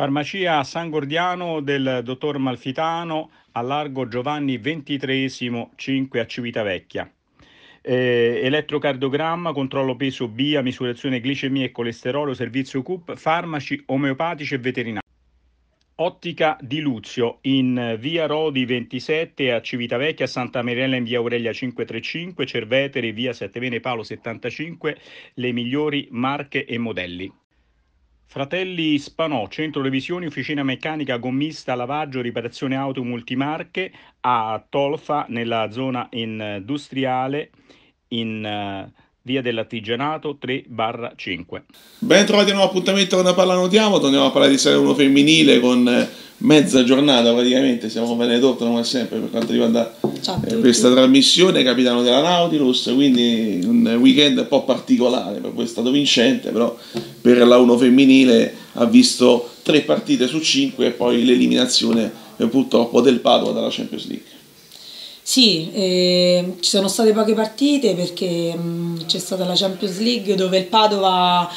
Farmacia San Gordiano del dottor Malfitano a largo Giovanni XXIII 5 a Civitavecchia. Eh, elettrocardiogramma, controllo peso BIA, misurazione glicemia e colesterolo, servizio CUP, farmaci omeopatici e veterinari. Ottica di Luzio in via Rodi 27 a Civitavecchia, Santa Mirella in via Aurelia 535, Cervetere via Settemene Paolo 75, le migliori marche e modelli. Fratelli Spanò, centro revisioni, officina meccanica, gommista, lavaggio, riparazione auto multimarche a Tolfa nella zona industriale in uh, via dell'artigianato 3 barra 5. Ben trovati a un nuovo appuntamento con la Palla Notiamo, torniamo a parlare di Serie 1 femminile con eh, mezza giornata praticamente, siamo con Benedotto come sempre per quanto riguarda eh, questa trasmissione, capitano della Nautilus, quindi un weekend un po' particolare, per cui è stato vincente, però per la 1 femminile ha visto tre partite su cinque e poi l'eliminazione eh, purtroppo del Padova dalla Champions League. Sì, eh, ci sono state poche partite perché mm, c'è stata la Champions League dove il Padova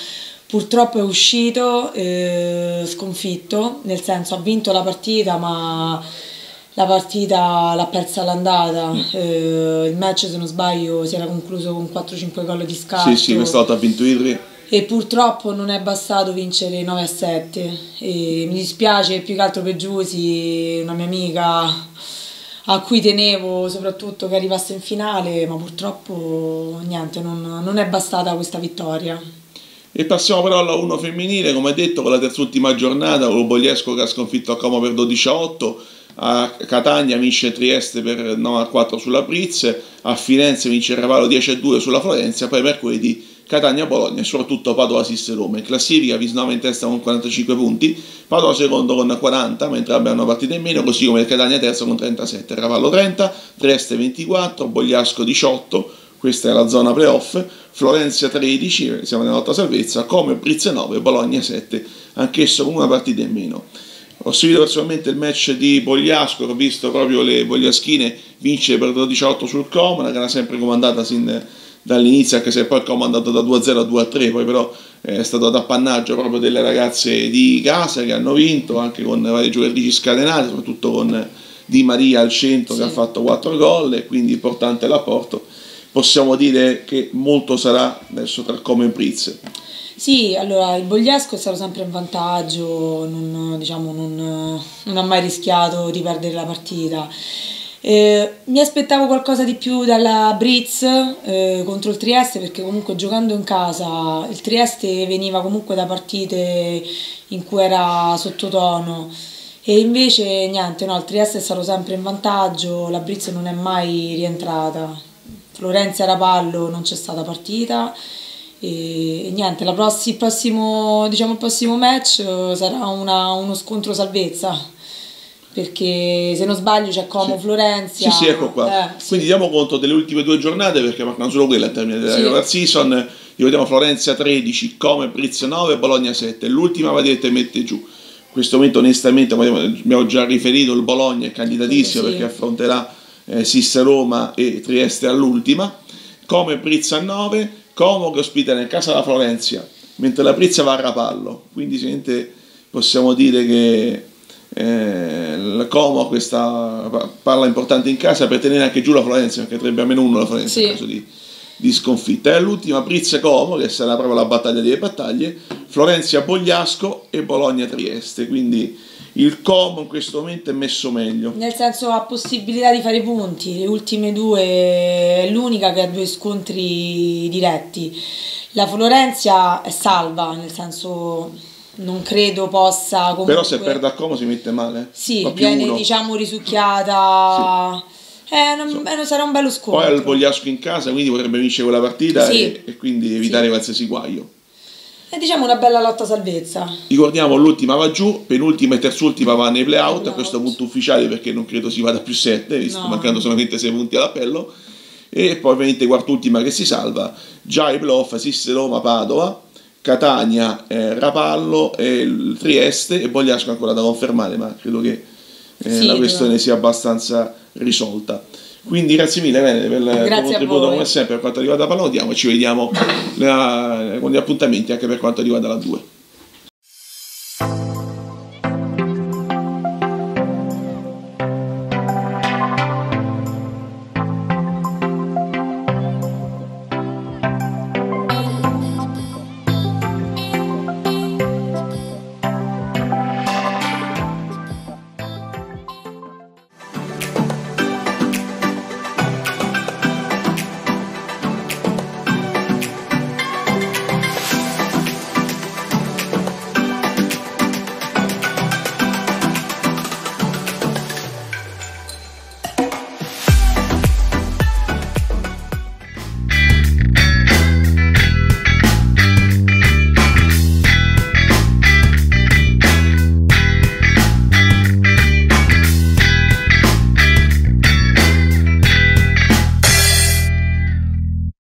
purtroppo è uscito eh, sconfitto, nel senso ha vinto la partita ma la partita l'ha persa all'andata, eh, il match se non sbaglio si era concluso con 4-5 gol di scarto. Sì, sì, questa volta ha vinto il e purtroppo non è bastato vincere 9 a 7 e mi dispiace più che altro per Giusy, una mia amica a cui tenevo soprattutto che arrivasse in finale, ma purtroppo niente, non, non è bastata questa vittoria. E passiamo però alla 1 femminile, come detto, con la terzultima giornata, con Bogliesco che ha sconfitto a Como per 12 a 8, a Catania vince Trieste per 9 a 4 sulla Priz, a Firenze vince Ravalo 10 a 2 sulla Florenza, poi mercoledì Catania-Bologna e soprattutto Padova-Assiste-Roma. In classifica Visnova in testa con 45 punti, Padova secondo con 40, mentre abbiamo partite in meno, così come il Catania terzo con 37, Ravallo 30, Trieste 24, Bogliasco 18, questa è la zona playoff, Florenzia 13, siamo nella lotta salvezza, come Brizze 9, Bologna 7, anch'esso con una partita in meno. Ho seguito personalmente il match di Bogliasco, ho visto proprio le Bogliaschine vincere per 12-8 sul Como, una gara sempre comandata sin dall'inizio, anche se poi il Como è andato da 2-0 a 2-3, poi però è stato ad appannaggio proprio delle ragazze di casa che hanno vinto, anche con varie giocatrici scatenate, soprattutto con Di Maria al centro sì. che ha fatto 4 gol e quindi importante l'apporto possiamo dire che molto sarà adesso tra Como e Prizze. Sì, allora il Bogliasco è stato sempre in vantaggio, non, diciamo, non, non ha mai rischiato di perdere la partita. Mi aspettavo qualcosa di più dalla Britz eh, contro il Trieste perché comunque giocando in casa il Trieste veniva comunque da partite in cui era sottotono. E invece niente, no, il Trieste è stato sempre in vantaggio, la Britz non è mai rientrata. Florenzia Rapallo non c'è stata partita. E, niente, prossi, il, prossimo, diciamo, il prossimo match eh, sarà una, uno scontro salvezza perché se non sbaglio c'è Como sì. Florenzia. Sì, sì, ecco qua. Eh, sì. Quindi diamo conto delle ultime due giornate perché mancano solo quelle al termine della sì. regular season. Ricordiamo Florenzia 13, Como Brizia 9, Bologna 7. L'ultima va direttamente giù. In questo momento onestamente abbiamo già riferito il Bologna è candidatissimo sì, perché affronterà eh, Sissa Roma e Trieste all'ultima, come a 9, Como che ospita nel casa della Florenzia, mentre la Prizza va a Rapallo, quindi possiamo dire che eh, il Como ha questa palla importante in casa per tenere anche giù la Florenzia, perché avrebbe a meno uno la Florenzia sì. in caso di, di sconfitta. E l'ultima Prizza Como, che sarà proprio la battaglia delle battaglie, Florenzia Bogliasco e Bologna Trieste, quindi il Como in questo momento è messo meglio. Nel senso ha possibilità di fare punti, le ultime due è l'unica che ha due scontri diretti. La Florenzia è salva, nel senso non credo possa comunque... Però se perde a Como si mette male. Sì, viene uno. diciamo risucchiata... Sì. Eh, non, sì. eh, sarà un bello scontro. Poi ha il Bogliasco in casa, quindi potrebbe vincere quella partita sì. e, e, quindi evitare qualsiasi guaio. E diciamo una bella lotta salvezza. Ricordiamo l'ultima va giù, penultima e terzultima va nei playout, a questo punto ufficiale perché non credo si vada più 7, visto no. mancando solamente 6 punti all'appello. E poi ovviamente quartultima che si salva, già i playoff Sisse Roma Padova, Catania, eh, Rapallo, eh, Trieste e Bogliasco ancora da confermare, ma credo che eh, sì, la questione sia abbastanza risolta. Quindi grazie mille Venere per il contributo come sempre per quanto riguarda Pallone, ci vediamo la, con gli appuntamenti anche per quanto riguarda la 2.